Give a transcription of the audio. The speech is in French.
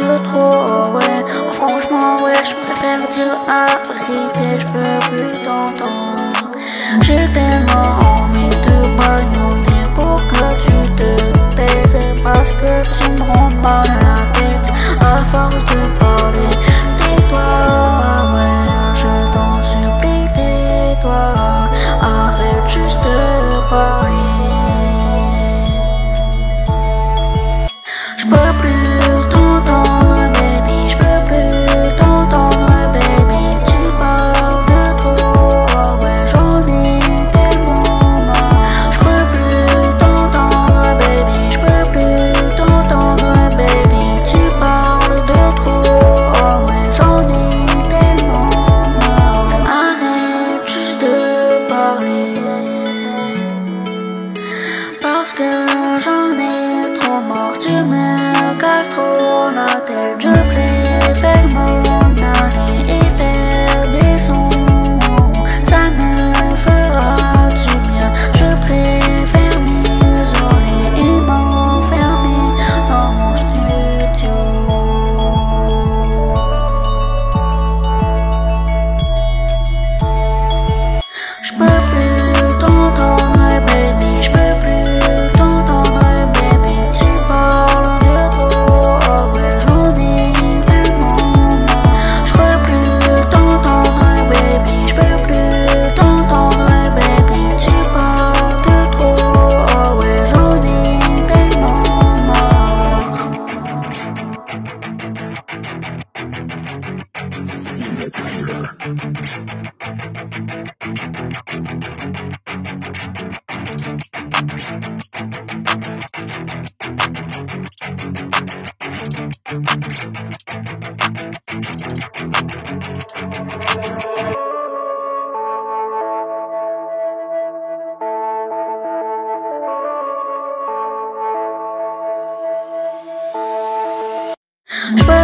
de trop, ouais. Franchement, ouais, je préfère dire la vérité, je peux plus t'entendre. J'ai tellement envie de bagnonner pour que tu te taises parce que tu me rends mal la tête à force de parler. Tais-toi, ouais, je t'en supplie, tais-toi, arrête juste de parler. Je peux Grinder. But